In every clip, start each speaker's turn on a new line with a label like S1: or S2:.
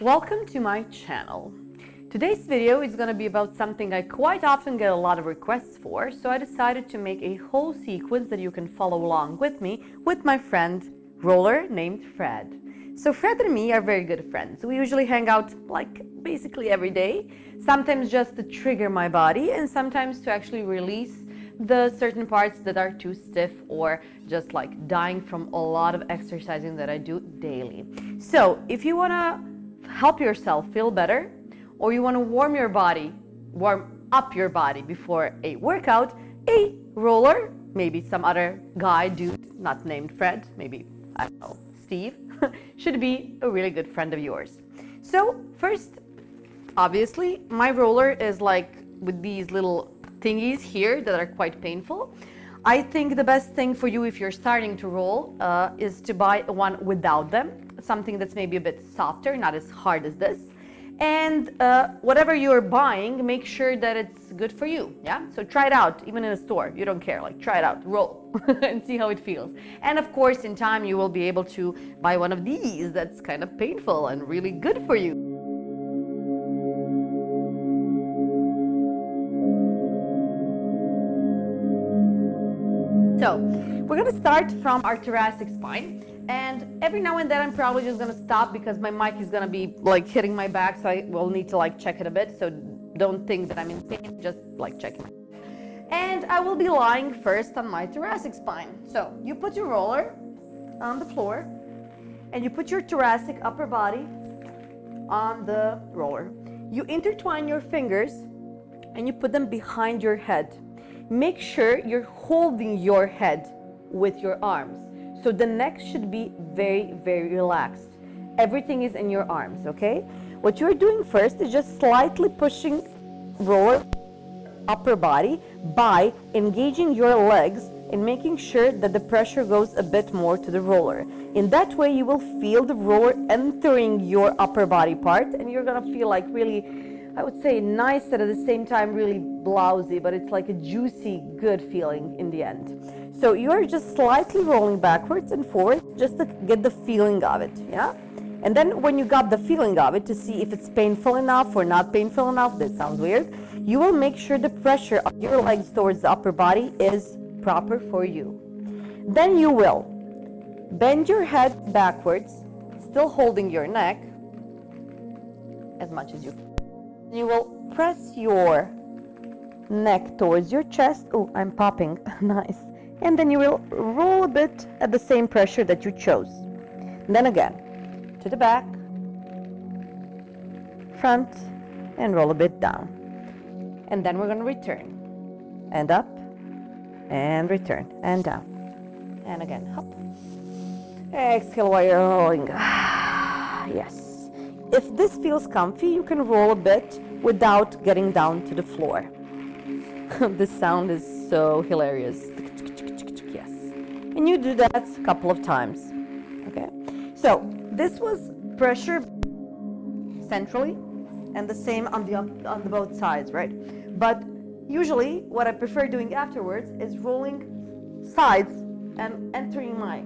S1: Welcome to my channel. Today's video is going to be about something I quite often get a lot of requests for, so I decided to make a whole sequence that you can follow along with me with my friend roller named Fred. So Fred and me are very good friends. We usually hang out like basically every day, sometimes just to trigger my body and sometimes to actually release the certain parts that are too stiff or just like dying from a lot of exercising that I do daily. So if you want to help yourself feel better or you want to warm your body, warm up your body before a workout, a roller, maybe some other guy, dude, not named Fred, maybe, I don't know, Steve, should be a really good friend of yours. So first, obviously, my roller is like with these little thingies here that are quite painful. I think the best thing for you if you're starting to roll uh, is to buy one without them, something that's maybe a bit softer, not as hard as this. And uh, whatever you're buying, make sure that it's good for you. Yeah. So try it out, even in a store. You don't care. Like try it out, roll, and see how it feels. And of course, in time, you will be able to buy one of these that's kind of painful and really good for you. So we're gonna start from our thoracic spine. And every now and then I'm probably just gonna stop because my mic is gonna be like hitting my back, so I will need to like check it a bit. So don't think that I'm in pain, just like checking. And I will be lying first on my thoracic spine. So you put your roller on the floor and you put your thoracic upper body on the roller. You intertwine your fingers and you put them behind your head make sure you're holding your head with your arms. So the neck should be very, very relaxed. Everything is in your arms, okay? What you're doing first is just slightly pushing roller upper body by engaging your legs and making sure that the pressure goes a bit more to the roller. In that way, you will feel the roller entering your upper body part and you're gonna feel like really I would say nice and at the same time really blousy, but it's like a juicy, good feeling in the end. So you're just slightly rolling backwards and forward just to get the feeling of it, yeah? And then when you got the feeling of it to see if it's painful enough or not painful enough, that sounds weird, you will make sure the pressure of your legs towards the upper body is proper for you. Then you will bend your head backwards, still holding your neck as much as you can. You will press your neck towards your chest. Oh, I'm popping. nice. And then you will roll a bit at the same pressure that you chose. then again, to the back, front, and roll a bit down. And then we're going to return. And up, and return, and down. And again, up. Exhale while you're rolling. yes. If this feels comfy, you can roll a bit without getting down to the floor. this sound is so hilarious. Yes. And you do that a couple of times. Okay. So this was pressure centrally and the same on the on the both sides, right? But usually what I prefer doing afterwards is rolling sides and entering my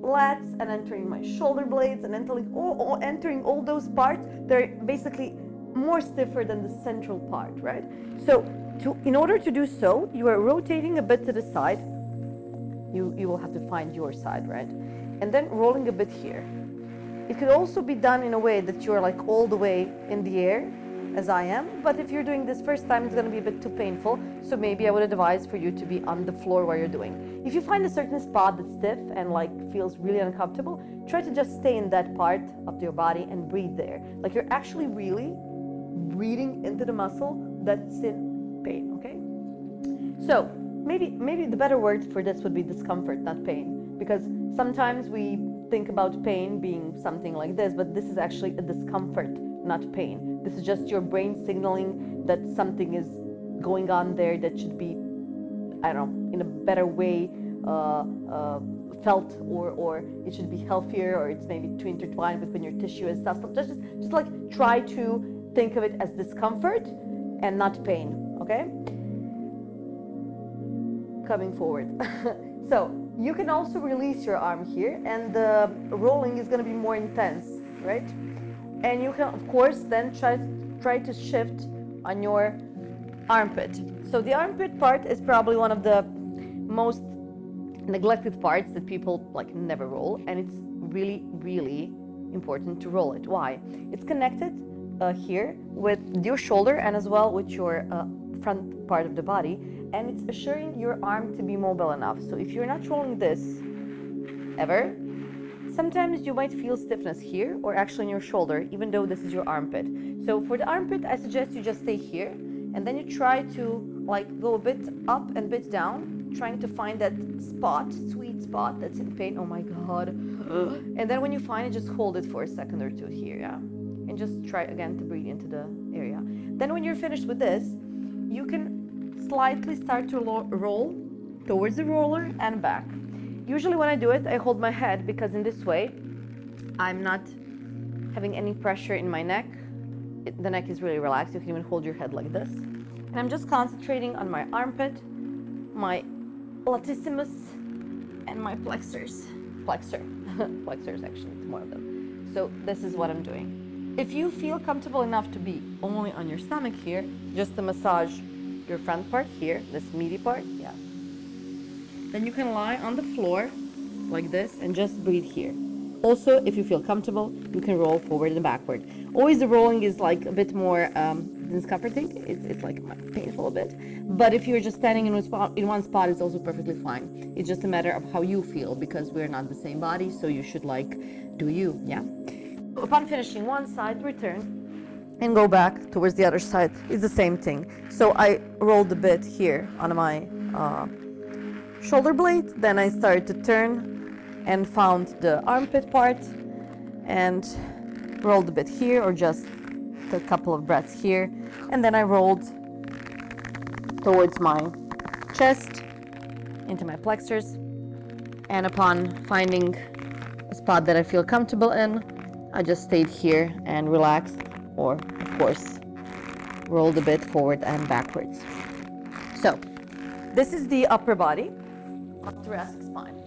S1: lats and entering my shoulder blades and entering all, all, entering all those parts they're basically more stiffer than the central part right? So to in order to do so you are rotating a bit to the side. You you will have to find your side right? And then rolling a bit here. It could also be done in a way that you're like all the way in the air as I am. But if you're doing this first time, it's going to be a bit too painful. So maybe I would advise for you to be on the floor while you're doing. If you find a certain spot that's stiff and like feels really uncomfortable, try to just stay in that part of your body and breathe there. Like you're actually really breathing into the muscle that's in pain, okay? So maybe maybe the better word for this would be discomfort, not pain. Because sometimes we think about pain being something like this, but this is actually a discomfort, not pain. This is just your brain signaling that something is going on there that should be, I don't know, in a better way uh, uh, felt, or or it should be healthier, or it's maybe too intertwined between your tissue and stuff. So just just like try to think of it as discomfort and not pain. Okay. Coming forward. so you can also release your arm here, and the rolling is going to be more intense, right? And you can, of course, then try, try to shift on your armpit. So the armpit part is probably one of the most neglected parts that people like never roll. And it's really really important to roll it. Why? It's connected uh, here with your shoulder and as well with your uh, front part of the body. And it's assuring your arm to be mobile enough. So if you're not rolling this ever sometimes you might feel stiffness here or actually in your shoulder even though this is your armpit so for the armpit i suggest you just stay here and then you try to like go a bit up and bit down trying to find that spot, sweet spot that's in pain. Oh my God. and then when you find it, just hold it for a second or two here, yeah? And just try again to breathe into the area. Then when you're finished with this, you can slightly start to roll towards the roller and back. Usually when I do it, I hold my head because in this way, I'm not having any pressure in my neck. It, the neck is really relaxed. You can even hold your head like this. And I'm just concentrating on my armpit, my latissimus and my plexus. Plexor. plexors, actually, it's more of them. So this is what I'm doing. If you feel comfortable enough to be only on your stomach here, just to massage your front part here, this meaty part, yeah. Then you can lie on the floor like this and just breathe here. Also, if you feel comfortable, you can roll forward and backward. Always the rolling is like a bit more um, discomforting. It's, it's like painful a bit. But if you're just standing in one spot, in one spot, it's also perfectly fine. It's just a matter of how you feel because we're not the same body, so you should like do you, yeah. Upon finishing one side, return and go back towards the other side. It's the same thing. So I rolled a bit here on my uh, shoulder blade. Then I started to turn and found the armpit part and rolled a bit here or just a couple of breaths here. And then I rolled towards my chest into my plexus. And upon finding a spot that I feel comfortable in I just stayed here and relaxed or of course rolled a bit forward and backwards. So this is the upper body thoracic spine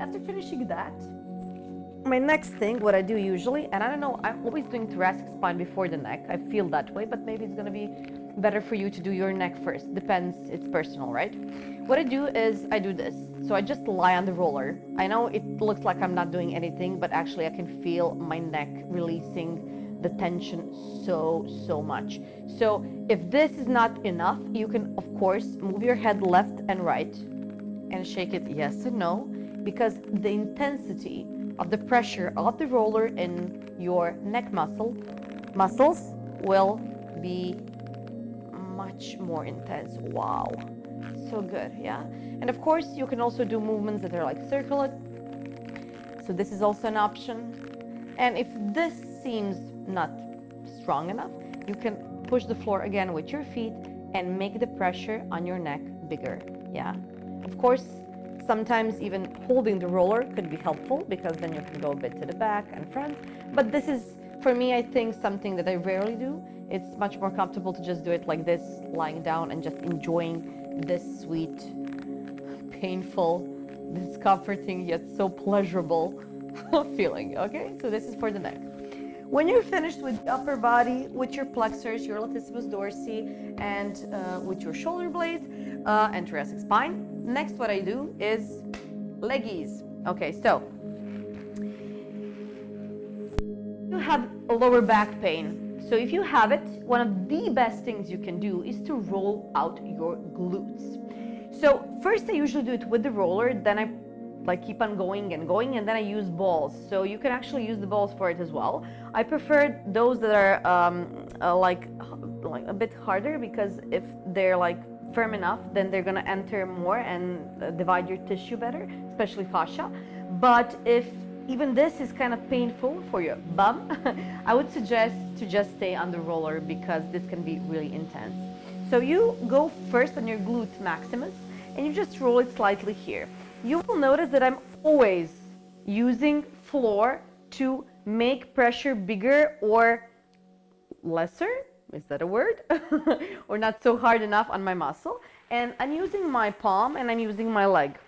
S1: after finishing that, my next thing, what I do usually, and I don't know, I'm always doing thoracic spine before the neck. I feel that way, but maybe it's gonna be better for you to do your neck first. Depends, it's personal, right? What I do is I do this. So I just lie on the roller. I know it looks like I'm not doing anything, but actually I can feel my neck releasing the tension so, so much. So if this is not enough, you can, of course, move your head left and right and shake it yes and no because the intensity of the pressure of the roller in your neck muscle muscles will be much more intense. Wow. So good, yeah? And of course, you can also do movements that are like circular. So this is also an option. And if this seems not strong enough, you can push the floor again with your feet and make the pressure on your neck bigger, yeah? Of course, Sometimes even holding the roller could be helpful because then you can go a bit to the back and front. But this is, for me, I think something that I rarely do. It's much more comfortable to just do it like this, lying down and just enjoying this sweet, painful, discomforting yet so pleasurable feeling. Okay, so this is for the neck. When you're finished with upper body, with your plexors, your latissimus dorsi, and uh, with your shoulder blades uh, and thoracic spine, next what I do is leggies. Okay, so you have a lower back pain. So if you have it, one of the best things you can do is to roll out your glutes. So first I usually do it with the roller, then I like keep on going and going and then I use balls. So you can actually use the balls for it as well. I prefer those that are um, uh, like, like a bit harder because if they're like firm enough, then they're gonna enter more and uh, divide your tissue better, especially fascia. But if even this is kind of painful for your bum, I would suggest to just stay on the roller because this can be really intense. So you go first on your glute maximus and you just roll it slightly here. You will notice that I'm always using floor to make pressure bigger or lesser is that a word? or not so hard enough on my muscle. And I'm using my palm and I'm using my leg.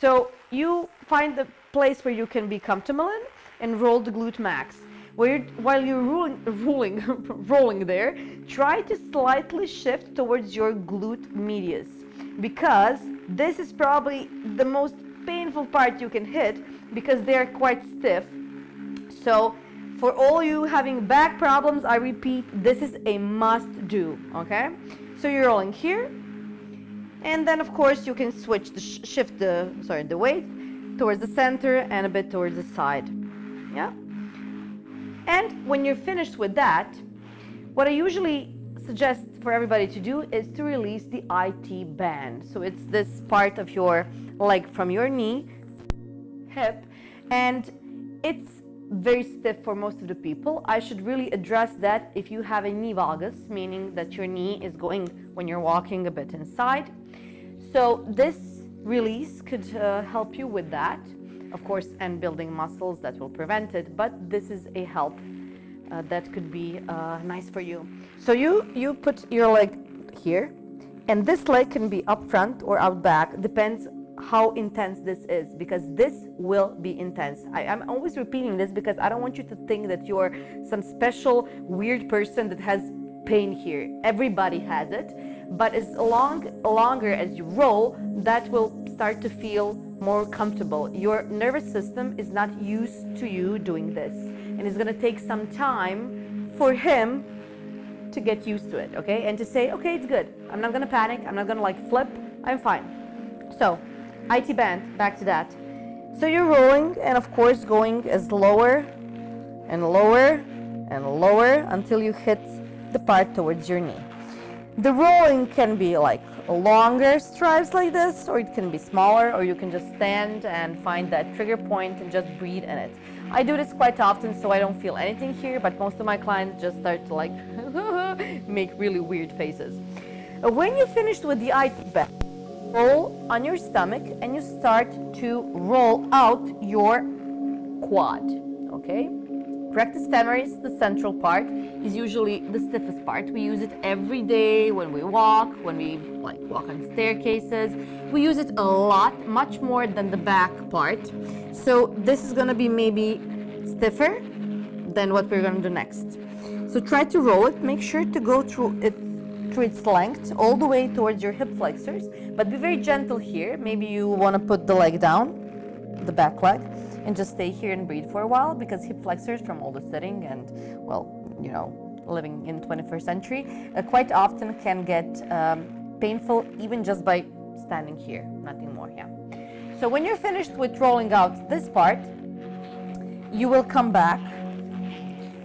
S1: So you find the place where you can be comfortable in and roll the glute max. while you're, while you're rolling, rolling, rolling there, try to slightly shift towards your glute medius because this is probably the most painful part you can hit because they're quite stiff. So for all you having back problems, I repeat, this is a must do, okay? So you're rolling here, and then of course you can switch the sh shift the sorry the weight towards the center and a bit towards the side yeah and when you're finished with that what I usually suggest for everybody to do is to release the IT band so it's this part of your leg from your knee hip and it's very stiff for most of the people. I should really address that if you have a knee valgus, meaning that your knee is going when you're walking a bit inside. So this release could uh, help you with that, of course, and building muscles that will prevent it, but this is a help uh, that could be uh, nice for you. So you, you put your leg here, and this leg can be up front or out back, depends how intense this is because this will be intense. I, am always repeating this because I don't want you to think that you're some special weird person that has pain here. Everybody has it but as long longer as you roll, that will start to feel more comfortable. Your nervous system is not used to you doing this, and it's going to take some time for him to get used to it, okay? And to say, okay, it's good. I'm not going to panic. I'm not going to like flip. I'm fine. So, IT band, back to that. So you're rolling and of course going as lower and lower and lower until you hit the part towards your knee. The rolling can be like longer strides like this, or it can be smaller, or you can just stand and find that trigger point and just breathe in it. I do this quite often so I don't feel anything here, but most of my clients just start to like make really weird faces. When you finished with the IT band, roll on your stomach and you start to roll out your quad, okay? Rectus femoris, the central part, is usually the stiffest part. We use it every day when we walk, when we like walk on staircases. We use it a lot, much more than the back part. So this is gonna be maybe stiffer than what we're gonna do next. So try to roll it, make sure to go through it through its length all the way towards your hip flexors, but be very gentle here. Maybe you wanna put the leg down, the back leg and just stay here and breathe for a while because hip flexors from all the sitting and, well, you know, living in 21st century uh, quite often can get um, painful even just by standing here, nothing more, yeah. So when you're finished with rolling out this part, you will come back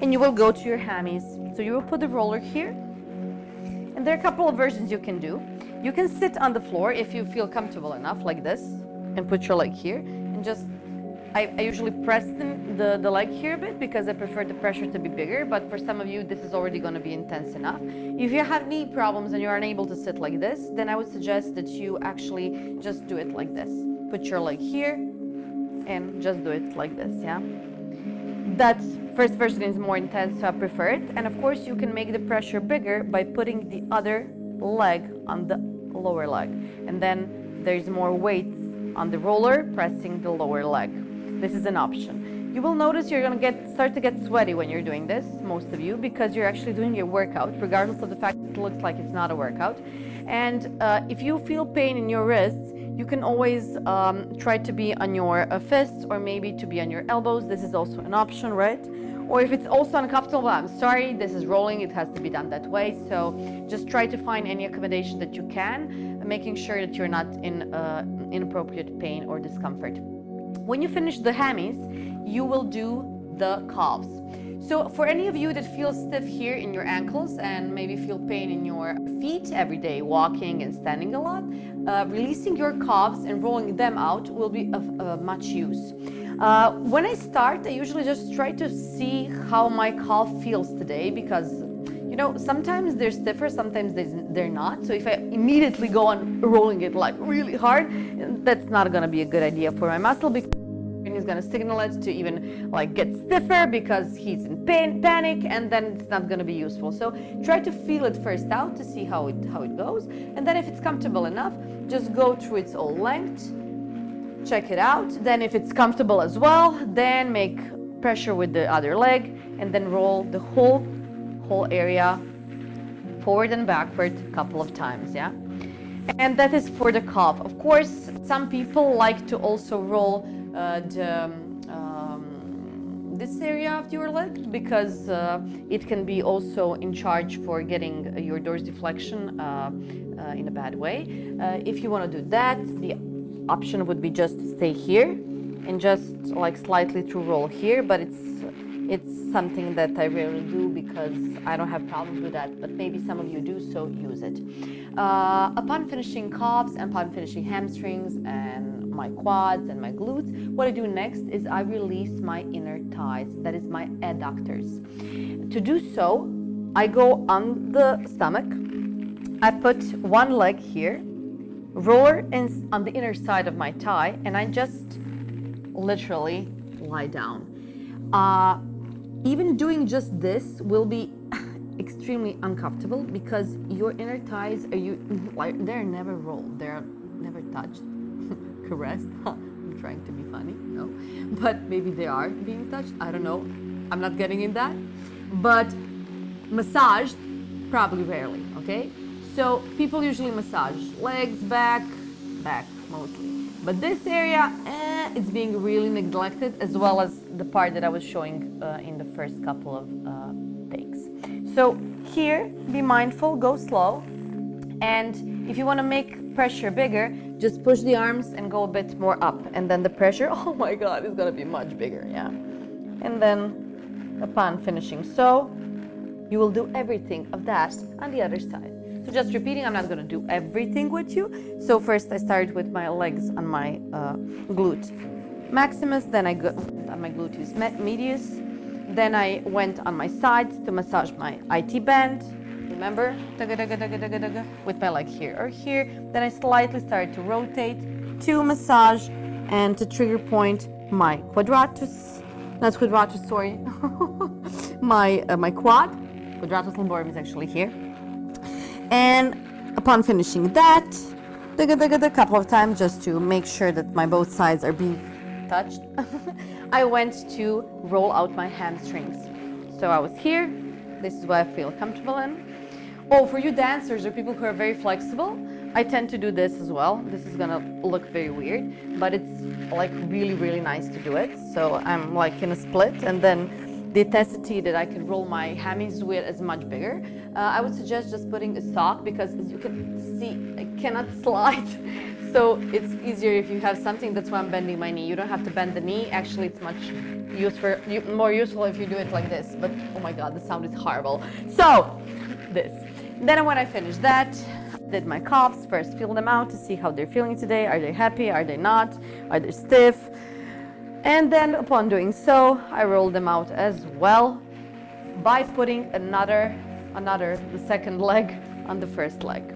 S1: and you will go to your hammies. So you will put the roller here. And there are a couple of versions you can do. You can sit on the floor if you feel comfortable enough like this and put your leg here and just I, I, usually press the, the, leg here a bit because I prefer the pressure to be bigger, but for some of you, this is already going to be intense enough. If you have knee problems and you're unable to sit like this, then I would suggest that you actually just do it like this. Put your leg here and just do it like this, yeah? That first version is more intense, so I prefer it. And of course, you can make the pressure bigger by putting the other leg on the lower leg. And then there's more weight on the roller, pressing the lower leg. This is an option. You will notice you're going to get start to get sweaty when you're doing this, most of you, because you're actually doing your workout, regardless of the fact it looks like it's not a workout. And uh, if you feel pain in your wrists, you can always um, try to be on your uh, fists or maybe to be on your elbows. This is also an option, right? Or if it's also uncomfortable, I'm sorry, this is rolling, it has to be done that way. So just try to find any accommodation that you can, making sure that you're not in uh, inappropriate pain or discomfort. When you finish the hammies, you will do the calves. So for any of you that feel stiff here in your ankles and maybe feel pain in your feet every day, walking and standing a lot, uh, releasing your calves and rolling them out will be of uh, much use. Uh, when I start, I usually just try to see how my calf feels today because you know, sometimes they're stiffer, sometimes they're not. So if I immediately go on rolling it like really hard, that's not to be a good idea for my muscle because he's to signal it to even like get stiffer because he's in pain, panic, and then it's not to be useful. So try to feel it first out to see how it how it goes, and then if it's comfortable enough, just go through its whole length, check it out. Then if it's comfortable as well, then make pressure with the other leg, and then roll the whole whole area forward and backward a couple of times, yeah? And that is for the calf. Of course, some people like to also roll uh, the, um, this area of your leg because uh, it can be also in charge for getting your dorsiflexion uh, uh in a bad way. Uh, if you want to do that, the option would be just to stay here and just like slightly to roll here, but it's it's something that I rarely do because I don't have problems with that, but maybe some of you do, so use it. Uh, upon finishing calves and upon finishing hamstrings and my quads and my glutes, what I do next is I release my inner thighs, that is my adductors. To do so, I go on the stomach, I put one leg here, roller in, on the inner side of my thigh, and I just literally lie down. Uh, even doing just this will be extremely uncomfortable because your inner thighs are you they're never rolled. They're never touched. Caressed. I'm trying to be funny no? But maybe they are being touched. I don't know. I'm not getting in that. But massaged probably rarely okay? So people usually massage legs back back mostly but this area, eh, it's being really neglected as well as the part that I was showing uh, in the first couple of uh, takes. So here, be mindful, go slow. And if you want to make pressure bigger, just push the arms and go a bit more up. And then the pressure, oh my God, is going to be much bigger, yeah. And then upon finishing so, you will do everything of that on the other side. So just repeating, I'm not gonna do everything with you. So first I started with my legs on my uh, glute maximus, then I go on my gluteus medius, then I went on my sides to massage my IT band, remember? With my leg here or here. Then I slightly started to rotate to massage and to trigger point my quadratus, not quadratus, sorry, my, uh, my quad. Quadratus lumborum is actually here. And upon finishing that, a couple of times just to make sure that my both sides are being touched, I went to roll out my hamstrings. So I was here. This is what I feel comfortable in. Oh, for you dancers or people who are very flexible, I tend to do this as well. This is gonna look very weird, but it's like really, really nice to do it. So I'm like in a split and then the intensity that I can roll my hammies with is much bigger. Uh, I would suggest just putting a sock because as you can see, I cannot slide. So it's easier if you have something, that's why I'm bending my knee. You don't have to bend the knee. Actually, it's much useful, more useful if you do it like this. But oh my God, the sound is horrible. So this. Then when I finish that, did my calves, first feel them out to see how they're feeling today. Are they happy? Are they not? Are they stiff? And then upon doing so, I roll them out as well by putting another, another, the second leg on the first leg.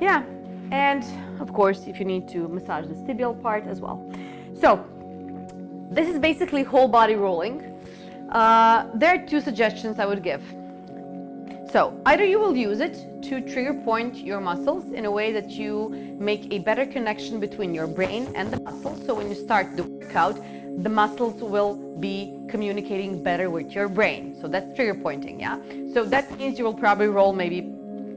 S1: Yeah, and of course, if you need to massage the tibial part as well. So, this is basically whole body rolling. Uh, there are two suggestions I would give. So either you will use it to trigger point your muscles in a way that you make a better connection between your brain and the muscles. So when you start the workout, the muscles will be communicating better with your brain. So that's trigger pointing, yeah? So that means you will probably roll maybe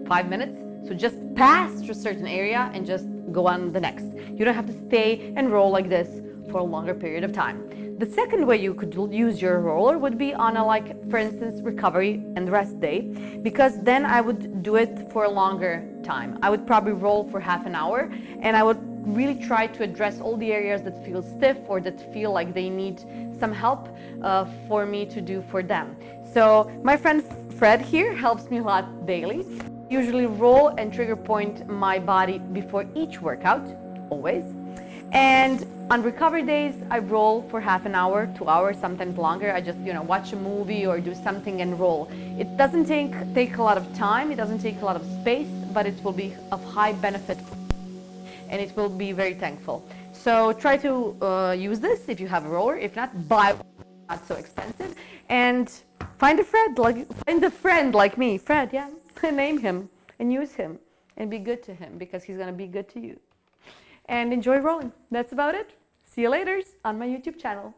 S1: five minutes. So just pass through a certain area and just go on the next. You don't have to stay and roll like this for a longer period of time. The second way you could use your roller would be on a like, for instance, recovery and rest day, because then I would do it for a longer time. I would probably roll for half an hour and I would really try to address all the areas that feel stiff or that feel like they need some help uh, for me to do for them. So my friend Fred here helps me a lot daily. Usually roll and trigger point my body before each workout, always. And on recovery days, I roll for half an hour, two hours, sometimes longer. I just, you know, watch a movie or do something and roll. It doesn't take, take a lot of time, it doesn't take a lot of space, but it will be of high benefit and it will be very thankful. So try to uh, use this if you have a roller. If not, buy one. not so expensive. And find a friend like find a friend like me, Fred. Yeah, name him and use him and be good to him because he's gonna be good to you. And enjoy rolling. That's about it. See you later on my YouTube channel.